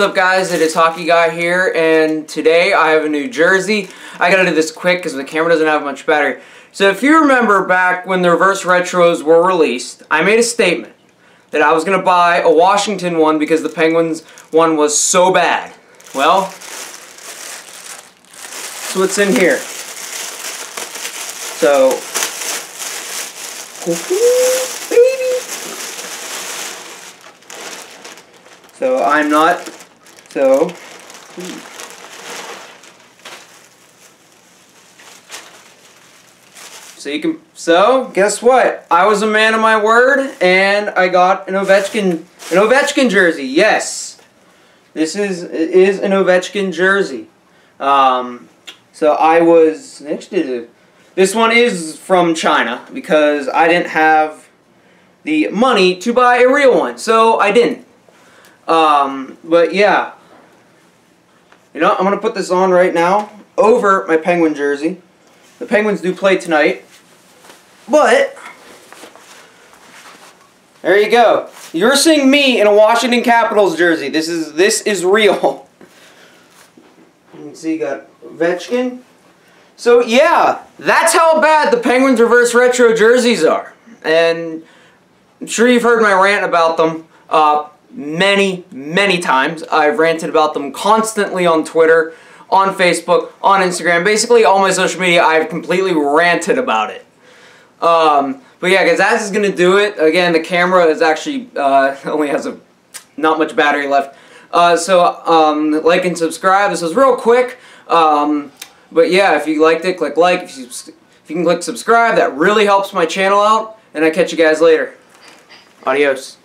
What's up guys, it is Hockey Guy here, and today I have a new jersey. I gotta do this quick because the camera doesn't have much battery. So if you remember back when the reverse retros were released, I made a statement that I was gonna buy a Washington one because the Penguins one was so bad. Well, that's what's in here. So, baby. So I'm not so, so you can, so guess what? I was a man of my word, and I got an Ovechkin, an Ovechkin jersey. Yes, this is is an Ovechkin jersey. Um, so I was next to this one is from China because I didn't have the money to buy a real one, so I didn't. Um, but yeah, you know, I'm going to put this on right now over my Penguin jersey. The Penguins do play tonight. But, there you go. You're seeing me in a Washington Capitals jersey. This is this is real. You can see you got Ovechkin. So yeah, that's how bad the Penguins reverse retro jerseys are. And I'm sure you've heard my rant about them. Uh, many, many times. I've ranted about them constantly on Twitter, on Facebook, on Instagram. Basically, all my social media, I've completely ranted about it. Um, but yeah, guys, that is going to do it. Again, the camera is actually, uh, only has a not much battery left. Uh, so, um, like and subscribe. This was real quick. Um, but yeah, if you liked it, click like. If you, if you can click subscribe, that really helps my channel out. And I catch you guys later. Adios.